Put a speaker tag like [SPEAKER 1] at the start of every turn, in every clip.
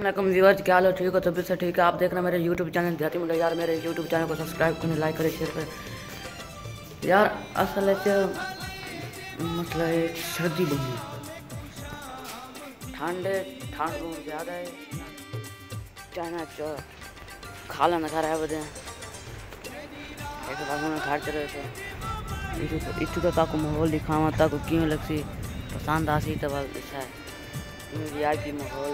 [SPEAKER 1] अलैक्म viewers क्या हाल ठीक हो तभी से ठीक है। आप देख रहे मेरे यूट्यूब चैनल देहाती मुंडा। यार, मेरे यूट्यूब चैनल को सब्सक्राइब करें लाइक करें शेयर करें। यार, असल मतलब सर्दी नहीं है ठंड ठंड बहुत ज़्यादा है। चाइना चो खाला न खा रहा है बदे। एक बार मैं घर चले तो। इतु तो ताको माहौल दिखावा ताको क्यों लगसी पसंद आसी तब अच्छा है। यार की माहौल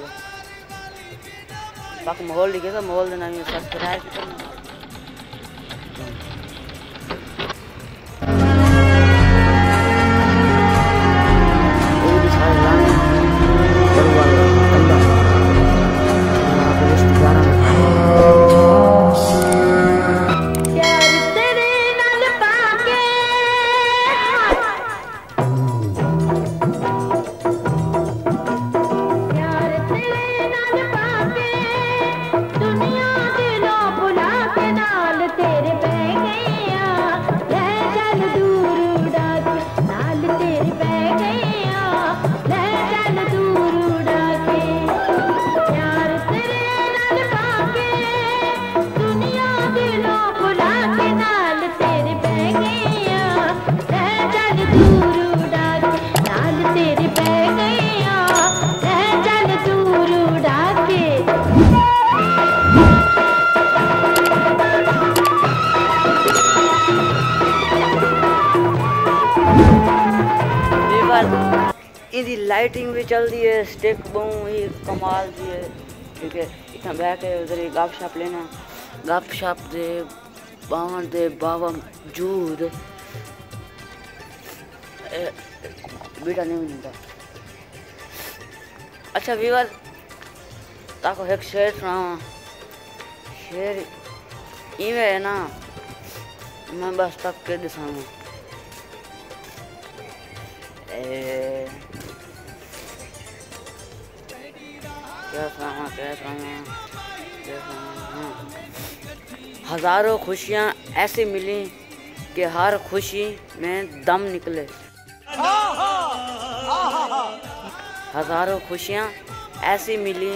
[SPEAKER 1] बाकी माहौल लिखे तो माहौल देना सब्सक्राइब करना इसकी लाइटिंग भी चल रही है, स्टिक बहुत ही कमाल दी है। ठीक है इतना बह के उधर एक गप शप लेना। गप शप दे बावन दे बाबा जूद। बेटा नहीं मिलता। अच्छा वीवर ताको एक शेर सुना शेर इवें है ना, मैं बस तक के दिसावा। हज़ारों खुशियाँ ऐसी मिली कि हर खुशी में दम निकले। हज़ारों खुशियाँ ऐसी मिली,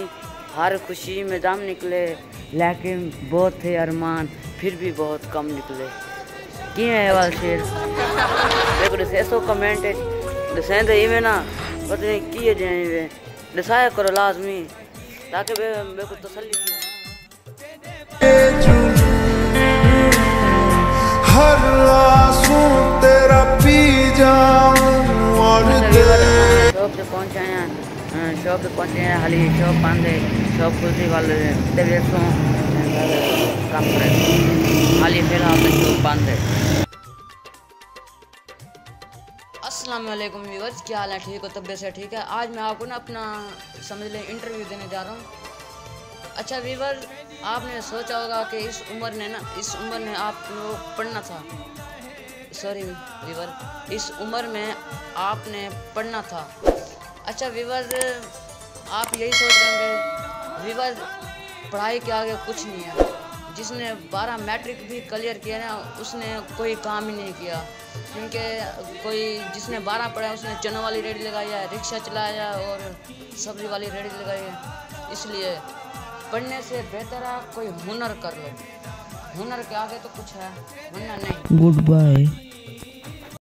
[SPEAKER 1] हर खुशी में दम निकले। लेकिन बहुत थे अरमान, फिर भी बहुत कम निकले। कि है वाल शेर? देखो दसे सो कमेंट दसें तो इवें ना, पता नहीं की है जाए दसाया करो लाजमी। ताकि मेरे को
[SPEAKER 2] पी
[SPEAKER 1] शॉप पे पहुँचे हैं शॉप पे पहुँचे हैं हाली शॉप बंद है शॉप खुलती वाले देखो काम करे हाली फ़िलहाल शॉप बंद है अस्सलाम वालेकुम व्यूअर्स क्या हाल है? ठीक हो? तबियत से ठीक है? आज मैं आपको ना अपना, समझ लें इंटरव्यू देने जा रहा हूँ। अच्छा वीवर आपने सोचा होगा कि इस उम्र ने ना, इस उम्र में आपको पढ़ना था। सॉरी वीवर इस उम्र में आपने पढ़ना था। अच्छा वीवर आप यही सोच रहे होंगे वीवर पढ़ाई के आगे कुछ नहीं है। जिसने 12 मैट्रिक भी क्लियर किया ना उसने कोई काम ही नहीं किया। क्योंकि कोई जिसने 12 पढ़ा उसने चना वाली रेडी लगाई है, रिक्शा चलाया और सब्ज़ी वाली रेडी लगाई है। इसलिए पढ़ने से बेहतर है कोई हुनर कर लो। हुनर के आगे तो कुछ है हुनर नहीं।
[SPEAKER 3] Good bye